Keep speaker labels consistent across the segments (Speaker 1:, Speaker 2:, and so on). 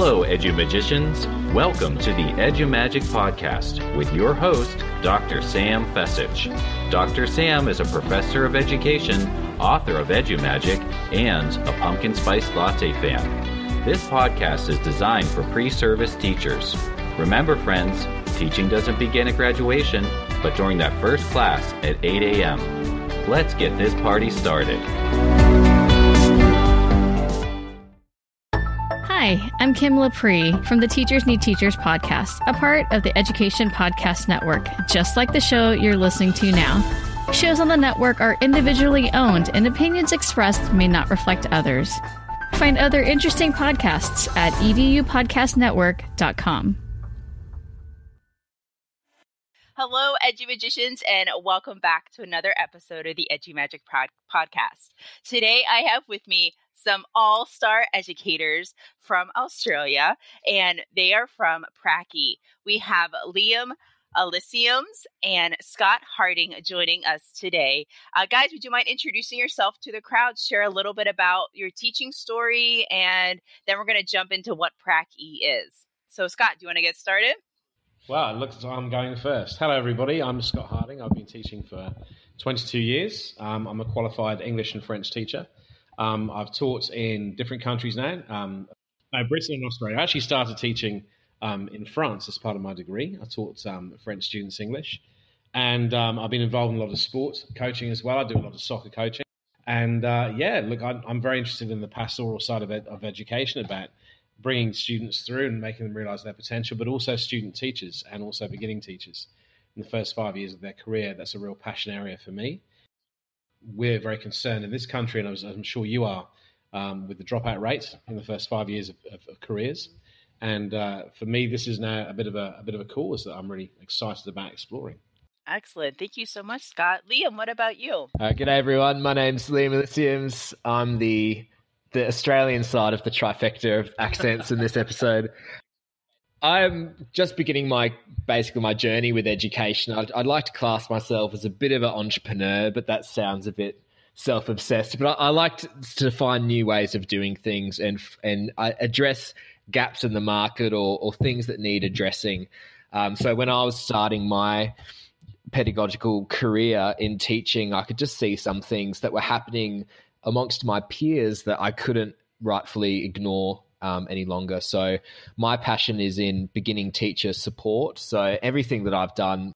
Speaker 1: Hello, EduMagicians. Welcome to the EduMagic podcast with your host, Dr. Sam Fecich. Dr. Sam is a professor of education, author of EduMagic, and a pumpkin spice latte fan. This podcast is designed for pre service teachers. Remember, friends, teaching doesn't begin at graduation, but during that first class at 8 a.m. Let's get this party started.
Speaker 2: Hi, I'm Kim Lepre from the Teachers Need Teachers podcast, a part of the Education Podcast Network, just like the show you're listening to now. Shows on the network are individually owned, and opinions expressed may not reflect others. Find other interesting podcasts at edupodcastnetwork.com.
Speaker 3: Hello, EduMagicians, and welcome back to another episode of the EduMagic Pod- podcast. Today, I have with me some all star educators from Australia, and they are from Prac-E. We have Liam Elysiums and Scott Harding joining us today. Uh, guys, would you mind introducing yourself to the crowd? Share a little bit about your teaching story, and then we're going to jump into what Prac-E is. So, Scott, do you want to get started?
Speaker 4: Well, it looks like I'm going first. Hello, everybody. I'm Scott Harding. I've been teaching for 22 years. Um, I'm a qualified English and French teacher. Um, I've taught in different countries now, um, Britain and Australia. I actually started teaching um, in France as part of my degree. I taught um, French students English, and um, I've been involved in a lot of sports coaching as well. I do a lot of soccer coaching, and uh, yeah, look, I'm, I'm, very interested in the pastoral side of, ed- of education about bringing students through and making them realize their potential, but also student teachers and also beginning teachers in the first five years of their career. That's a real passion area for me we're very concerned in this country, and I'm sure you are, um, with the dropout rate in the first five years of, of, of careers. And uh, for me, this is now a bit of a, a bit of a cause that I'm really excited about exploring.
Speaker 3: Excellent. Thank you so much, Scott. Liam, what about you?
Speaker 5: Uh, g'day, everyone. My name's Liam Elysiums. I'm the the Australian side of the trifecta of accents in this episode. I'm just beginning my basically my journey with education. I'd, I'd, like to class myself as a bit of an entrepreneur, but that sounds a bit self-obsessed. But I, I like to, to, find new ways of doing things and and I address gaps in the market or, or things that need addressing. Um, so when I was starting my pedagogical career in teaching, I could just see some things that were happening amongst my peers that I couldn't rightfully ignore um, any longer. So my passion is in beginning teacher support. So everything that I've done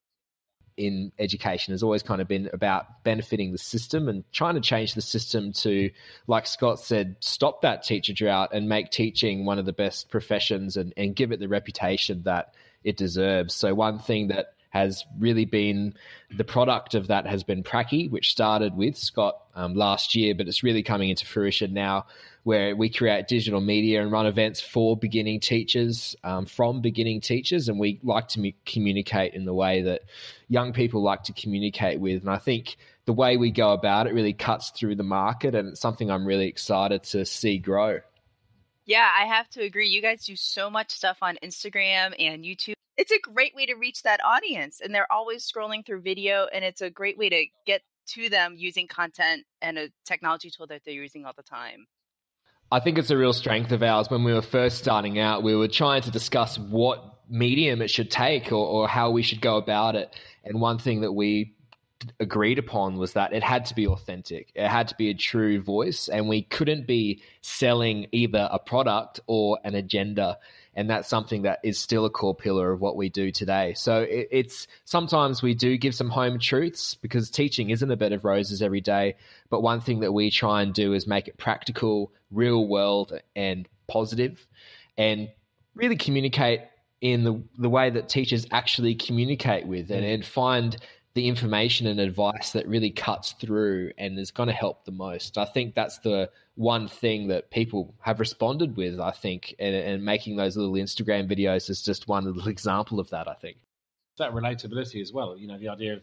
Speaker 5: in education has always kind of been about benefiting the system and trying to change the system to, like Scott said, stop that teacher drought and make teaching one of the best professions and, and give it the reputation that it deserves. So one thing that has really been the product of that has been Prac-E, which started with Scott um, last year, but it's really coming into fruition now where we create digital media and run events for beginning teachers um, from beginning teachers. And we like to communicate in the way that young people like to communicate with. And I think the way we go about it really cuts through the market. And it's something I'm really excited to see grow.
Speaker 3: Yeah, I have to agree. You guys do so much stuff on Instagram and YouTube. It's a great way to reach that audience. And they're always scrolling through video. And it's a great way to get to them using content and a technology tool that they're using all the time.
Speaker 5: I think it's a real strength of ours. When we were first starting out, we were trying to discuss what medium it should take or, or how we should go about it. And one thing that we agreed upon was that it had to be authentic. It had to be a true voice, and we couldn't be selling either a product or an agenda. And that's something that is still a core pillar of what we do today. So it, it's sometimes we do give some home truths because teaching isn't a bed of roses every day. But one thing that we try and do is make it practical, real world, and positive, and really communicate in the, the way that teachers actually communicate with and, mm. and find the information and advice that really cuts through and is going to help the most. I think that's the one thing that people have responded with, I think, and, and making those little Instagram videos is just one little example of that, I think.
Speaker 4: That relatability as well, you know, the idea of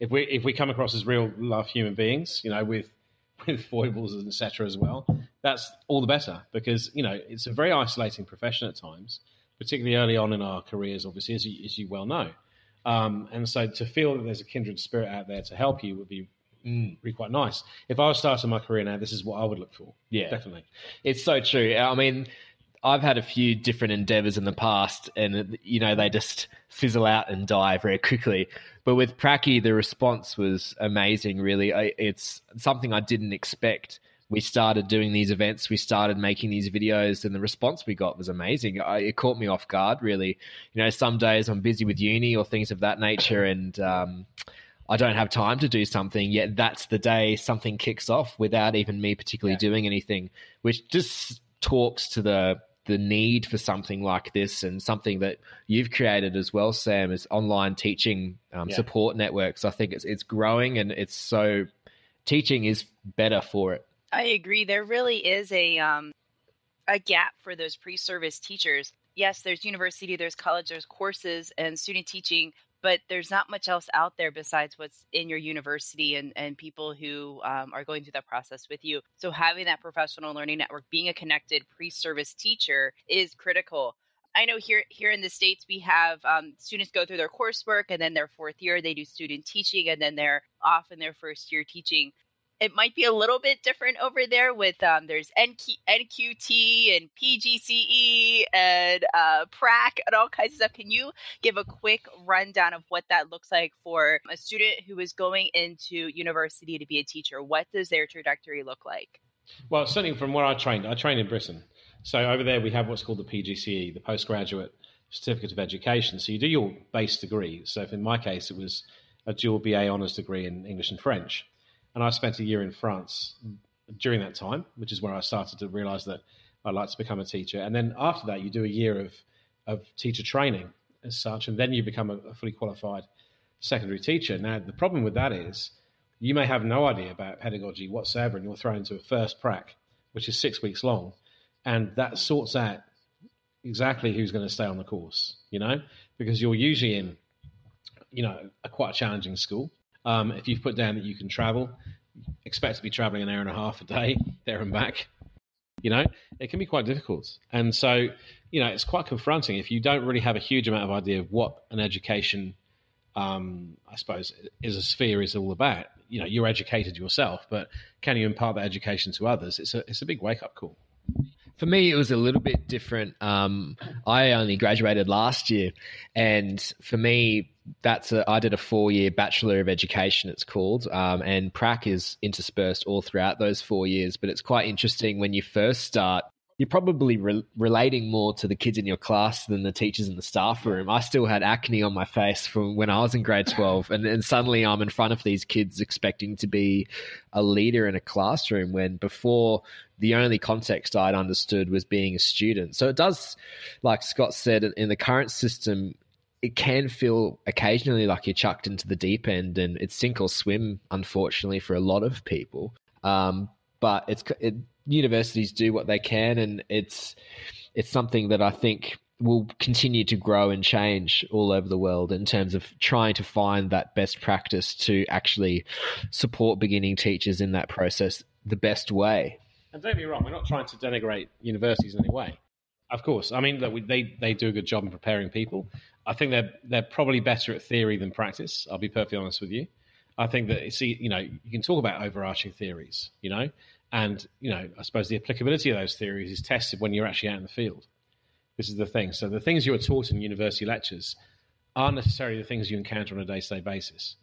Speaker 4: if we if we come across as real life human beings, you know, with with foibles and etc. as well, that's all the better because you know it's a very isolating profession at times, particularly early on in our careers. Obviously, as you, as you well know, um, and so to feel that there's a kindred spirit out there to help you would be mm, really quite nice. If I was starting my career now, this is what I would look for.
Speaker 5: Yeah,
Speaker 4: definitely.
Speaker 5: It's so true. I mean, I've had a few different endeavors in the past, and you know they just fizzle out and die very quickly. But with Prac-E, the response was amazing. Really, it's something I didn't expect. We started doing these events, we started making these videos, and the response we got was amazing. it caught me off guard, really. You know, some days I'm busy with uni or things of that nature, and um, I don't have time to do something. Yet that's the day something kicks off without even me particularly yeah. doing anything, which just talks to the the need for something like this and something that you've created as well, Sam, is online teaching um, yeah. support networks. I think it's it's growing and it's so teaching is better for it.
Speaker 3: I agree. There really is a um, a gap for those pre-service teachers. Yes, there's university, there's college, there's courses and student teaching, but there's not much else out there besides what's in your university and, and people who um, are going through that process with you. So having that professional learning network, being a connected pre-service teacher is critical. I know here here in the states we have um, students go through their coursework and then their fourth year they do student teaching and then they're off in their first year teaching it might be a little bit different over there with um, there's NQ, NQT and PGCE and uh, PRAC and all kinds of stuff. Can you give a quick rundown of what that looks like for a student who is going into university to be a teacher? What does their trajectory look like?
Speaker 4: Well, certainly from where I trained, I trained in Britain. So over there we have what's called the PGCE, the Postgraduate Certificate of Education. So you do your base degree. So in my case, it was a dual BA honours degree in English and French and I spent a year in France mm. during that time, which is where I started to realize that I'd like to become a teacher. And then after that, you do a year of, of teacher training as such, and then you become a, a fully qualified secondary teacher. Now, the problem with that is you may have no idea about pedagogy whatsoever, and you're thrown into a first prac, which is six weeks long, and that sorts out exactly who's going to stay on the course, you know, because you're usually in, you know, a quite challenging school um, if you've put down that you can travel, expect to be traveling an hour and a half a day there and back. You know, it can be quite difficult. And so, you know, it's quite confronting if you don't really have a huge amount of idea of what an education, um, I suppose, is a sphere is all about. You know, you're educated yourself, but can you impart that education to others? It's a, it's a big wake up call.
Speaker 5: For me, it was a little bit different. Um, I only graduated last year, and for me, that's a, I did a four year Bachelor of Education, it's called, um, and prac is interspersed all throughout those four years. But it's quite interesting when you first start. You're probably re- relating more to the kids in your class than the teachers in the staff room. I still had acne on my face from when I was in grade 12, and, and suddenly I'm in front of these kids expecting to be a leader in a classroom when before the only context I'd understood was being a student. So it does, like Scott said, in the current system, it can feel occasionally like you're chucked into the deep end and it's sink or swim, unfortunately, for a lot of people. Um, but it's it, universities do what they can, and it's it's something that I think will continue to grow and change all over the world in terms of trying to find that best practice to actually support beginning teachers in that process the best way.
Speaker 4: And don't be wrong, we're not trying to denigrate universities in any way. Of course, I mean they they do a good job in preparing people. I think they're they're probably better at theory than practice. I'll be perfectly honest with you. I think that see, you know, you can talk about overarching theories, you know, and you know, I suppose the applicability of those theories is tested when you're actually out in the field. This is the thing. So the things you are taught in university lectures aren't necessarily the things you encounter on a day-to-day basis.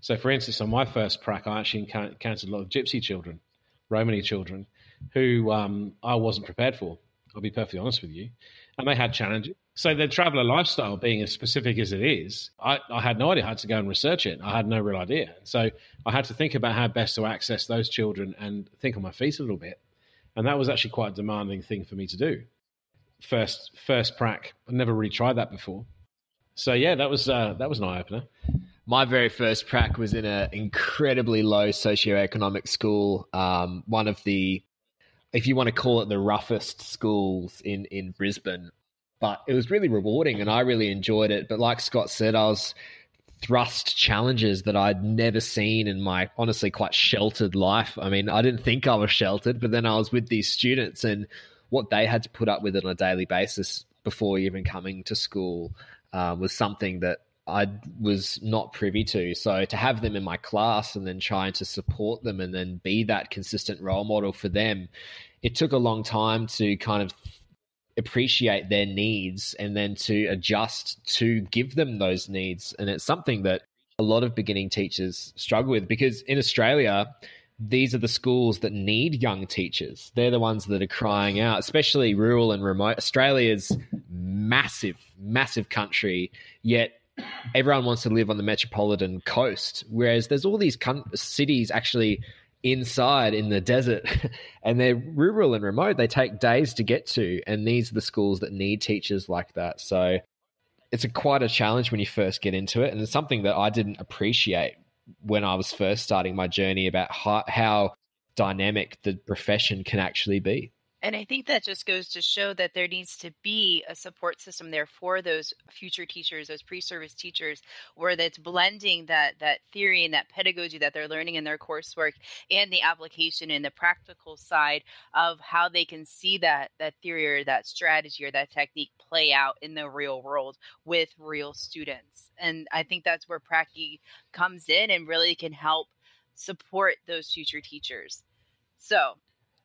Speaker 4: So, for instance, on my first prac, I actually encountered a lot of gypsy children, Romany children, who um, I wasn't prepared for. I'll be perfectly honest with you, and they had challenges. So the traveller lifestyle being as specific as it is, I, I, had no idea. I had to go and research it. I had no real idea. So I had to think about how best to access those children and think on my feet a little bit. And that was actually quite a demanding thing for me to do. First, first prac. I never really tried that before. So yeah, that was uh, that was an eye opener.
Speaker 5: My very first prac was in an incredibly low socioeconomic school. Um, one of the, if you want to call it the roughest schools in in Brisbane but it was really rewarding and I really enjoyed it. But like Scott said, I was thrust challenges that I'd never seen in my honestly quite sheltered life. I mean, I didn't think I was sheltered, but then I was with these students and what they had to put up with on a daily basis before even coming to school uh, was something that I was not privy to. So to have them in my class and then trying to support them and then be that consistent role model for them, it took a long time to kind of appreciate their needs and then to adjust to give them those needs. And it's something that a lot of beginning teachers struggle with because in Australia, these are the schools that need young teachers. They're the ones that are crying out, especially rural and remote. Australia's massive, massive country, yet everyone wants to live on the metropolitan coast. Whereas there's all these cities actually inside in the desert and they're rural and remote. They take days to get to. And these are the schools that need teachers like that. So it's a quite a challenge when you first get into it. And it's something that I didn't appreciate when I was first starting my journey about how, how dynamic the profession can actually be.
Speaker 3: And I think that just goes to show that there needs to be a support system there for those future teachers, those pre-service teachers, where that's blending that that theory and that pedagogy that they're learning in their coursework and the application and the practical side of how they can see that that theory or that strategy or that technique play out in the real world with real students. And I think that's where Prac-E comes in and really can help support those future teachers. So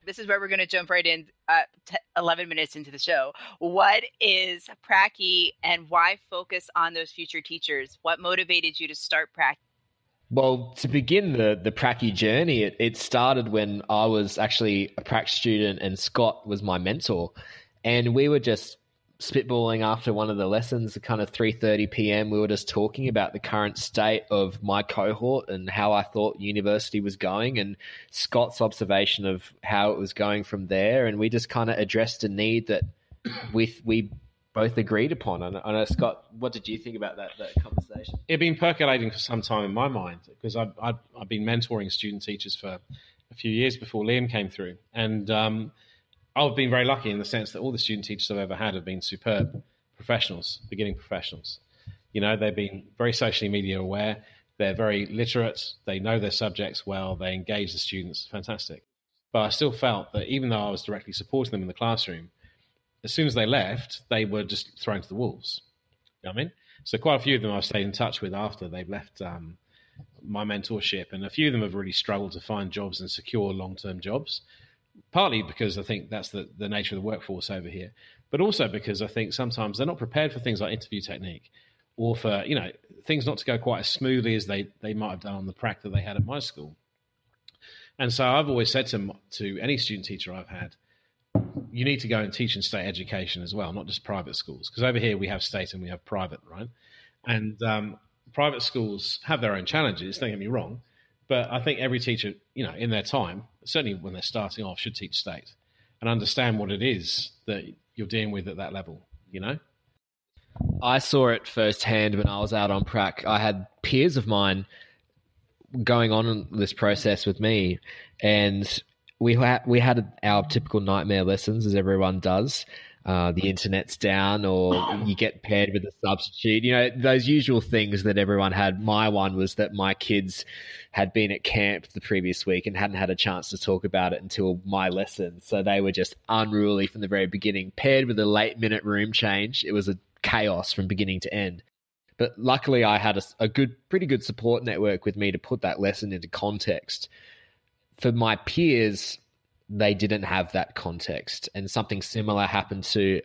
Speaker 3: this is where we're going to jump right in uh, t- 11 minutes into the show. What is Prac-E and why focus on those future teachers? What motivated you to start Prac-E?
Speaker 5: Well, to begin the the Prac-E journey, it, it started when I was actually a Prac student and Scott was my mentor. And we were just spitballing after one of the lessons, kind of 3:30 p.m. We were just talking about the current state of my cohort and how I thought university was going, and Scott's observation of how it was going from there, and we just kind of addressed a need that we we both agreed upon. And I know Scott, what did you think about that that conversation?
Speaker 4: It had been percolating for some time in my mind because I've I've, I've been mentoring student teachers for a few years before Liam came through, and um, I've been very lucky in the sense that all the student teachers I've ever had have been superb professionals, beginning professionals. You know, they've been very socially media aware. They're very literate. They know their subjects well. They engage the students. Fantastic. But I still felt that even though I was directly supporting them in the classroom, as soon as they left, they were just thrown to the wolves. You know I mean? So quite a few of them I've stayed in touch with after they've left um, my mentorship, and a few of them have really struggled to find jobs and secure long-term jobs partly because I think that's the, the nature of the workforce over here, but also because I think sometimes they're not prepared for things like interview technique or for, you know, things not to go quite as smoothly as they, they might have done on the prac that they had at my school. And so I've always said to, to any student teacher I've had, you need to go and teach in state education as well, not just private schools. Because over here we have state and we have private, right? And um, private schools have their own challenges, don't get me wrong. But I think every teacher, you know, in their time, certainly when they're starting off, should teach state and understand what it is that you're dealing with at that level, you know?
Speaker 5: I saw it firsthand when I was out on prac. I had peers of mine going on this process with me, and we had we had our typical nightmare lessons, as everyone does, uh, the internet's down or you get paired with a substitute. You know, those usual things that everyone had. My one was that my kids had been at camp the previous week and hadn't had a chance to talk about it until my lesson. So they were just unruly from the very beginning, paired with a late minute room change. It was a chaos from beginning to end. But luckily, I had a, a good, pretty good support network with me to put that lesson into context. For my peers, they didn't have that context. And something similar happened to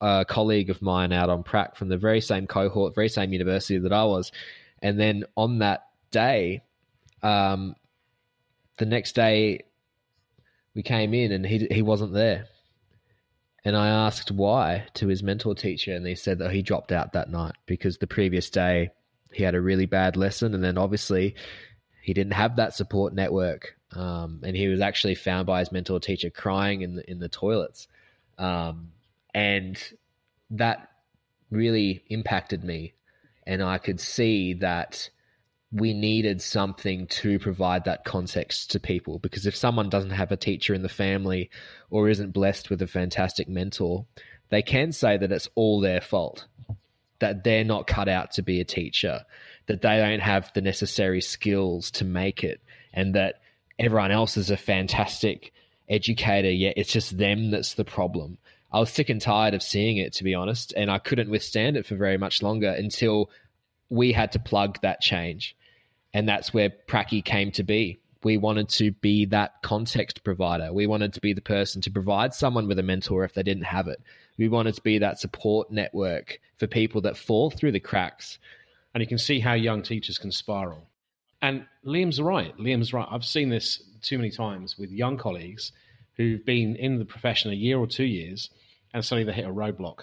Speaker 5: a colleague of mine out on prac from the very same cohort, very same university that I was. And then on that day, um, the next day we came in and he he wasn't there. And I asked why to his mentor teacher, and he said that he dropped out that night because the previous day he had a really bad lesson, and then obviously he didn't have that support network um, and he was actually found by his mentor teacher crying in the in the toilets, um, and that really impacted me, and I could see that we needed something to provide that context to people because if someone doesn't have a teacher in the family or isn't blessed with a fantastic mentor, they can say that it's all their fault, that they're not cut out to be a teacher, that they don't have the necessary skills to make it, and that everyone else is a fantastic educator, yet it's just them that's the problem. I was sick and tired of seeing it, to be honest, and I couldn't withstand it for very much longer until we had to plug that change. And that's where Prac-E came to be. we wanted to be that context provider. We wanted to be the person to provide someone with a mentor if they didn't have it. We wanted to be that support network for people that fall through the cracks.
Speaker 4: And you can see how young teachers can spiral. And Liam's right. Liam's right. I've seen this too many times with young colleagues who've been in the profession a year or two years and suddenly they hit a roadblock.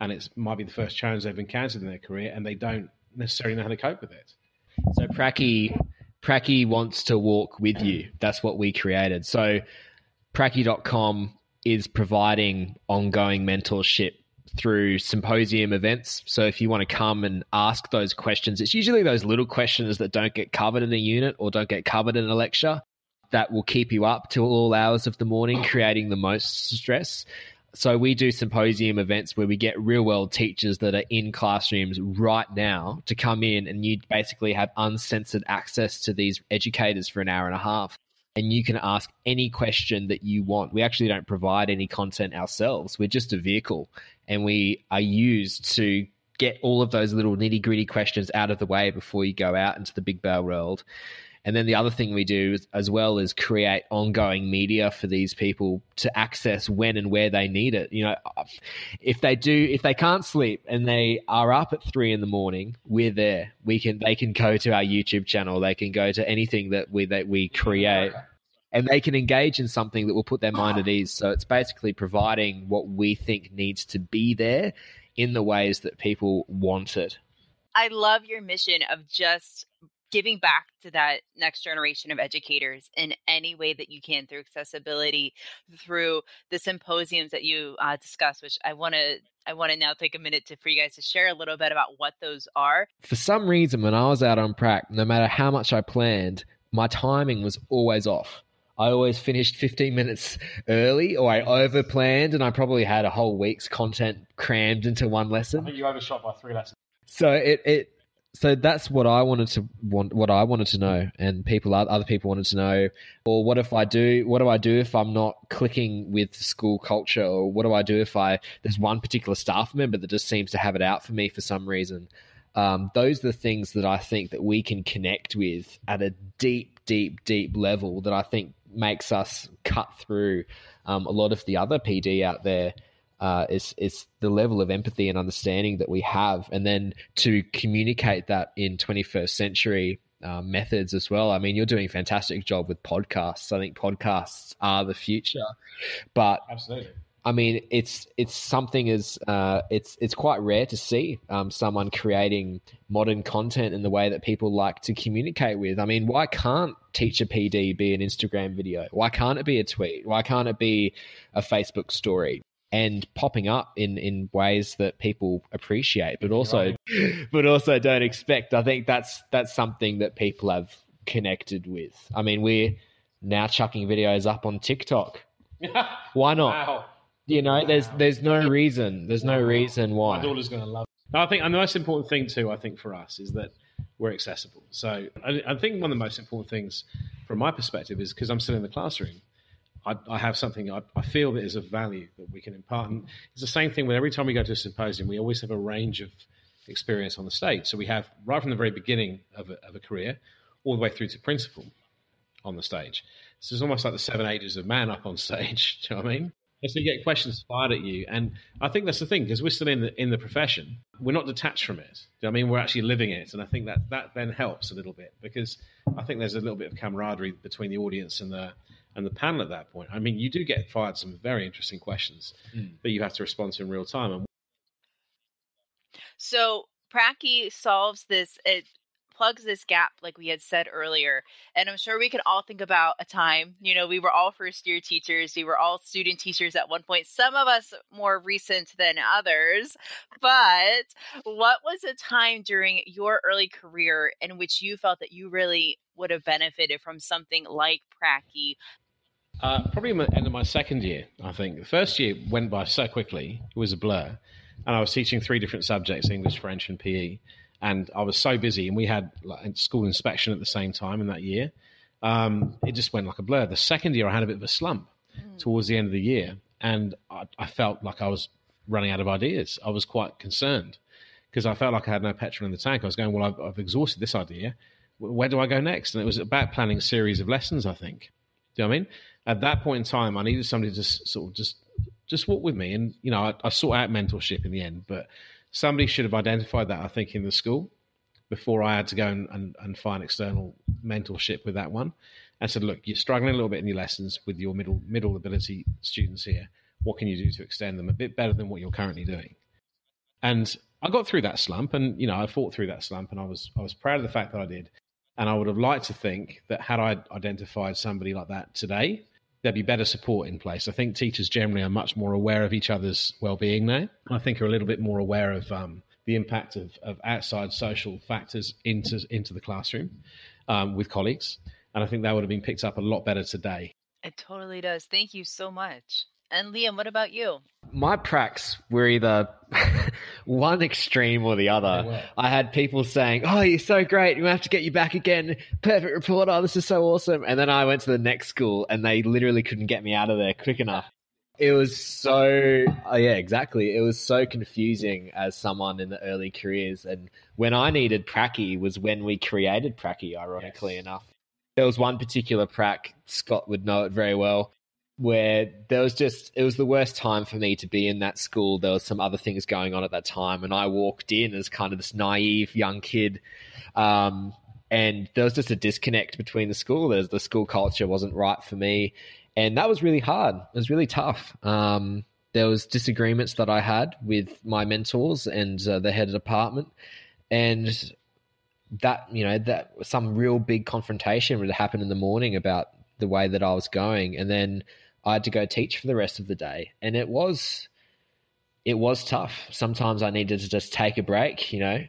Speaker 4: And it might be the first challenge they've encountered in their career and they don't necessarily know how to cope with it.
Speaker 5: So Prac-E Prac-E wants to walk with you. That's what we created. So Pracky.com is providing ongoing mentorship through symposium events. So if you want to come and ask those questions, it's usually those little questions that don't get covered in a unit or don't get covered in a lecture that will keep you up till all hours of the morning, creating the most stress. So we do symposium events where we get real world teachers that are in classrooms right now to come in and you basically have uncensored access to these educators for an hour and a half. And you can ask any question that you want. We actually don't provide any content ourselves. We're just a vehicle and we are used to get all of those little nitty gritty questions out of the way before you go out into the big bell world. And then the other thing we do as well is create ongoing media for these people to access when and where they need it. You know, if they do, if they can't sleep and they are up at three in the morning, we're there. We can, they can go to our YouTube channel. They can go to anything that we that we create. And they can engage in something that will put their mind at ease. So it's basically providing what we think needs to be there in the ways that people want it.
Speaker 3: I love your mission of just giving back to that next generation of educators in any way that you can through accessibility through the symposiums that you uh, discuss which i want to i want to now take a minute to for you guys to share a little bit about what those are
Speaker 5: for some reason when i was out on prac no matter how much i planned my timing was always off I always finished 15 minutes early or I over planned and I probably had a whole week's content crammed into one lesson.
Speaker 4: I think you overshot by three lessons.
Speaker 5: So it, it so that's what I wanted to want. What I wanted to know, and people, other people wanted to know. Or what if I do? What do I do if I'm not clicking with school culture? Or what do I do if I there's one particular staff member that just seems to have it out for me for some reason? Um, those are the things that I think that we can connect with at a deep, deep, deep level that I think makes us cut through um, a lot of the other PD out there uh, is is the level of empathy and understanding that we have, and then to communicate that in 21st century uh, methods as well. I mean, you're doing a fantastic job with podcasts. I think podcasts are the future, but
Speaker 4: absolutely.
Speaker 5: I mean, it's it's something as uh, it's it's quite rare to see um, someone creating modern content in the way that people like to communicate with. I mean, why can't Teacher PD be an Instagram video? Why can't it be a tweet? Why can't it be a Facebook story? And popping up in in ways that people appreciate but also but also don't expect. I think that's that's something that people have connected with. I mean we're now chucking videos up on tiktok. Why not?
Speaker 4: Wow.
Speaker 5: you know
Speaker 4: Wow.
Speaker 5: there's there's no reason. There's no reason why.
Speaker 4: My daughter's going to love it. No, I think, and the most important thing too, I think for us is that we're accessible. So I, I think one of the most important things from my perspective is because I'm still in the classroom, I, I have something I, I feel that is of value that we can impart. And it's the same thing with every time we go to a symposium, we always have a range of experience on the stage. So we have right from the very beginning of a, of a career all the way through to principal on the stage. So it's almost like the seven ages of man up on stage. Do you know what I mean? And so you get questions fired at you, and I think that's the thing because we're still in the in the profession. We're not detached from it. Do you know I mean? We're actually living it, and I think that that then helps a little bit because I think there's a little bit of camaraderie between the audience and the and the panel at that point. I mean, you do get fired some very interesting questions
Speaker 5: Mm.
Speaker 4: that you have to respond to in real time, and
Speaker 3: So Prac-E solves this, it plugs this gap, like we had said earlier. And I'm sure we can all think about a time, you know, we were all first year teachers, we were all student teachers at one point, some of us more recent than others. But what was a time during your early career in which you felt that you really would have benefited from something like Prac-E?
Speaker 4: Uh, probably at the end of my second year, I think. The first year went by so quickly, it was a blur. And I was teaching three different subjects English, French, and PE. And I was so busy, and we had like, school inspection at the same time in that year. Um, it just went like a blur. The second year, I had a bit of a slump towards the end of the year. And I, I felt like I was running out of ideas. I was quite concerned because I felt like I had no petrol in the tank. I was going, well, I've, I've exhausted this idea. where do I go next? And it was about planning a series of lessons, I think. Do you know what I mean? At that point in time, I needed somebody to just sort of just just walk with me. And, you know, I, I sought out mentorship in the end, but somebody should have identified that, I think, in the school before I had to go and, and, and find external mentorship with that one. And said, look, you're struggling a little bit in your lessons with your middle middle ability students here. What can you do to extend them a bit better than what you're currently doing? And I got through that slump, and you know, I fought through that slump, and I was I was proud of the fact that I did. And I would have liked to think that had I identified somebody like that today, there'd be better support in place. I think teachers generally are much more aware of each other's well-being now. I think are a little bit more aware of um, the impact of, of outside social factors into into the classroom um, with colleagues, and I think that would have been picked up a lot better today.
Speaker 3: It totally does. Thank you so much. And Liam, what about you?
Speaker 5: My pracs were either one extreme or the other. I had people saying, "Oh, you're so great. We have to get you back again. Perfect report. Oh, this is so awesome." And then I went to the next school, and they literally couldn't get me out of there quick enough. It was so, oh yeah, exactly. It was so confusing as someone in the early careers. And when I needed Prac-E was when we created Prac-E, ironically
Speaker 4: Yes.
Speaker 5: enough. There was one particular prac, Scott would know it very well, where there was just, it was the worst time for me to be in that school. There was some other things going on at that time. And I walked in as kind of this naive young kid. Um, and there was just a disconnect between the school. There's the school culture wasn't right for me and that was really hard. It was really tough. Um, there was disagreements that I had with my mentors and uh, the head of department, and that you know that some real big confrontation would happen in the morning about the way that I was going, and then I had to go teach for the rest of the day, and it was it was tough. Sometimes I needed to just take a break, you know,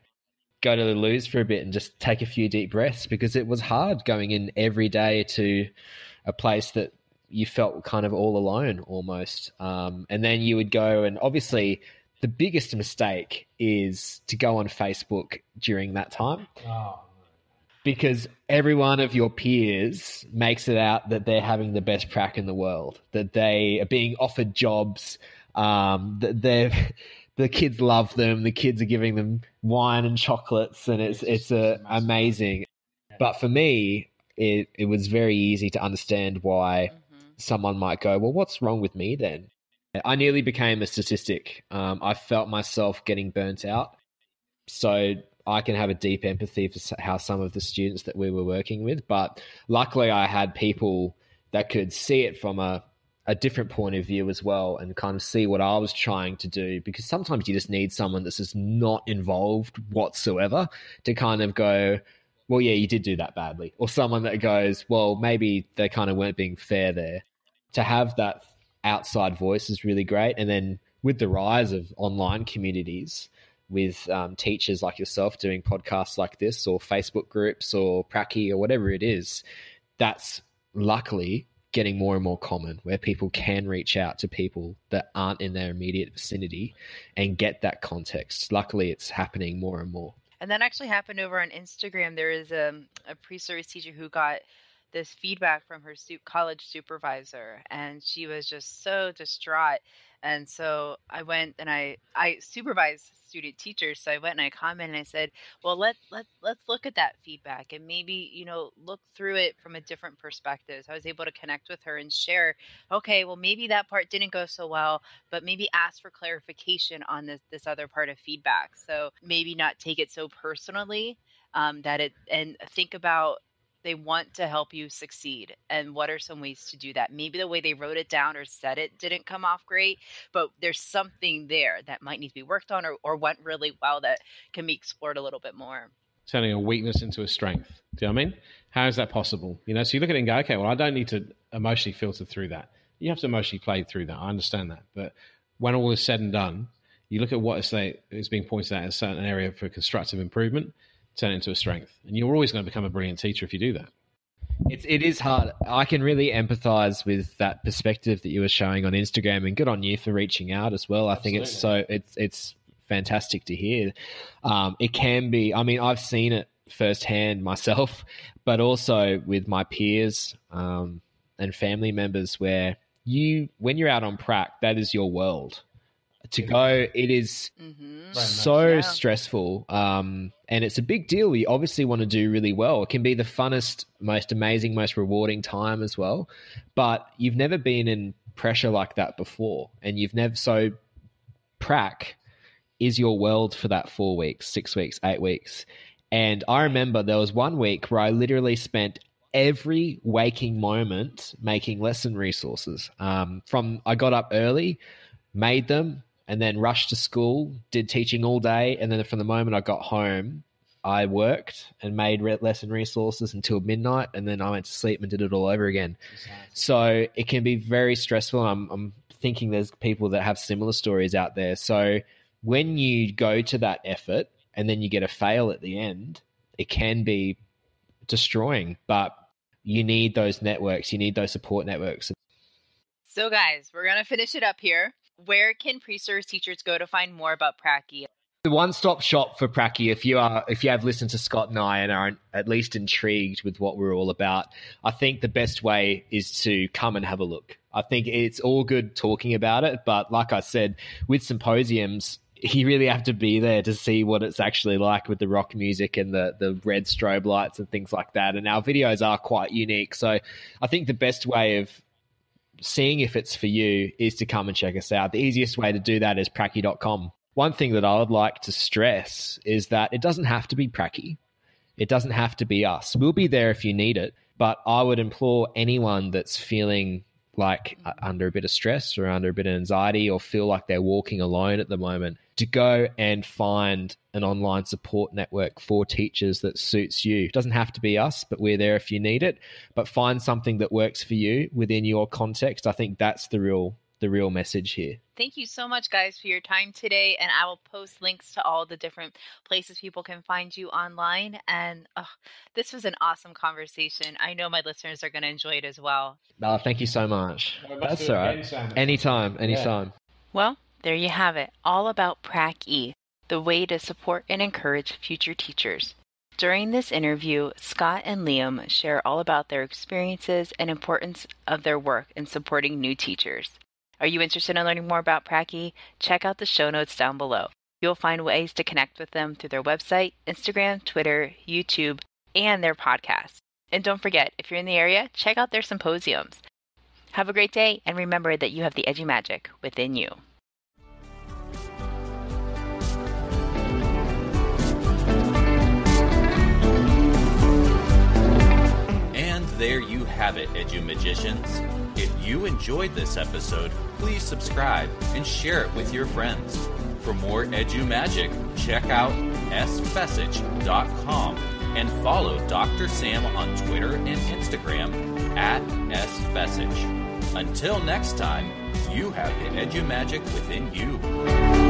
Speaker 5: go to the loos for a bit and just take a few deep breaths because it was hard going in every day to a place that you felt kind of all alone almost. Um, and then you would go, and obviously, the biggest mistake is to go on Facebook during that time because every one of your peers makes it out that they're having the best prac in the world, that they are being offered jobs, um, that they're. The kids love them. The kids are giving them wine and chocolates, and it's it's amazing. But for me, it it was very easy to understand why
Speaker 3: Mm-hmm.
Speaker 5: someone might go, well, what's wrong with me then? I nearly became a statistic. Um, I felt myself getting burnt out. So I can have a deep empathy for how some of the students that we were working with. But luckily, I had people that could see it from a, a different point of view as well and kind of see what I was trying to do. Because sometimes you just need someone that's just not involved whatsoever to kind of go, well, yeah, you did do that badly. Or someone that goes, well, maybe they kind of weren't being fair there. To have that outside voice is really great. And then with the rise of online communities, with um, teachers like yourself doing podcasts like this, or Facebook groups, or Prac-E, or whatever it is, that's luckily getting more and more common where people can reach out to people that aren't in their immediate vicinity and get that context. Luckily, it's happening more and more.
Speaker 3: And that actually happened over on Instagram. There is a, a pre-service teacher who got this feedback from her college supervisor, and she was just so distraught. And so I went and I I supervise student teachers, so I went and I commented and I said, "Well, let let let's look at that feedback and maybe you know look through it from a different perspective." So I was able to connect with her and share, "Okay, well maybe that part didn't go so well, but maybe ask for clarification on this this other part of feedback." So maybe not take it so personally um, that it and think about they want to help you succeed and what are some ways to do that maybe the way they wrote it down or said it didn't come off great but there's something there that might need to be worked on or, or went really well that can be explored a little bit more
Speaker 4: turning a weakness into a strength. Do you know what I mean? How is that possible? You know, so you look at it and go, okay, well, I don't need to emotionally filter through that. You have to emotionally play through that. I understand that. But when all is said and done, you look at what is, say, is being pointed out as a certain area for constructive improvement, turn it into a strength. And you're always going to become a brilliant teacher if you do that.
Speaker 5: It's it is hard. I can really empathize with that perspective that you were showing on Instagram, and good on you for reaching out as well. I think it's so it's it's fantastic to hear. Um, it can be. I mean, I've seen it firsthand myself, but also with my peers um, and family members, where you when you're out on prac, that is your world. To go. It is
Speaker 3: Mm-hmm.
Speaker 5: so
Speaker 3: Yeah.
Speaker 5: stressful, um, and it's a big deal. You obviously want to do really well. It can be the funnest, most amazing, most rewarding time as well. But you've never been in pressure like that before, and you've never so prac is your world for that four weeks, six weeks, eight weeks. And I remember there was one week where I literally spent every waking moment making lesson resources. Um, from I got up early, made them, and then rushed to school, did teaching all day, and then from the moment I got home, I worked and made lesson resources until midnight, and then I went to sleep and did it all over again. So it can be very stressful. I'm, I'm thinking there's people that have similar stories out there. So when you go to that effort and then you get a fail at the end, it can be destroying. But you need those networks, you need those support networks.
Speaker 3: So, guys, we're going to finish it up here. Where can pre-service teachers go to find more about Prac-E?
Speaker 5: The one-stop shop for Prac-E. If you are, if you have listened to Scott and I and are at least intrigued with what we're all about, I think the best way is to come and have a look. I think it's all good talking about it, but like I said, with symposiums, you really have to be there to see what it's actually like with the rock music and the the red strobe lights and things like that. And our videos are quite unique, so I think the best way of seeing if it's for you is to come and check us out. The easiest way to do that is pracky.com. One thing that I would like to stress is that it doesn't have to be Prac-E. It doesn't have to be us. We'll be there if you need it, but I would implore anyone that's feeling like under a bit of stress or under a bit of anxiety or feel like they're walking alone at the moment to go and find an online support network for teachers that suits you. It doesn't have to be us, but we're there if you need it. But find something that works for you within your context. I think that's the real the real message here.
Speaker 3: Thank you so much, guys, for your time today. And I will post links to all the different places people can find you online. And oh, this was an awesome conversation. I know my listeners are going to enjoy it as well.
Speaker 5: Oh, thank you so much.
Speaker 4: Well,
Speaker 5: That's all right.
Speaker 4: again, Sam.
Speaker 5: Anytime, anytime.
Speaker 3: Well, there you have it. All about Prac E, the way to support and encourage future teachers. During this interview, Scott and Liam share all about their experiences and importance of their work in supporting new teachers. Are you interested in learning more about Prac-E? Check out the show notes down below. You'll find ways to connect with them through their website, Instagram, Twitter, YouTube, and their podcast. And don't forget, if you're in the area, check out their symposiums. Have a great day, and remember that you have the EduMagic within you.
Speaker 1: And there you have it, Edumagicians. If you enjoyed this episode, please subscribe and share it with your friends. For more Edu Magic, check out sfecich.com and follow Dr. Sam on Twitter and Instagram at sfecich. Until next time, you have the Edu Magic within you.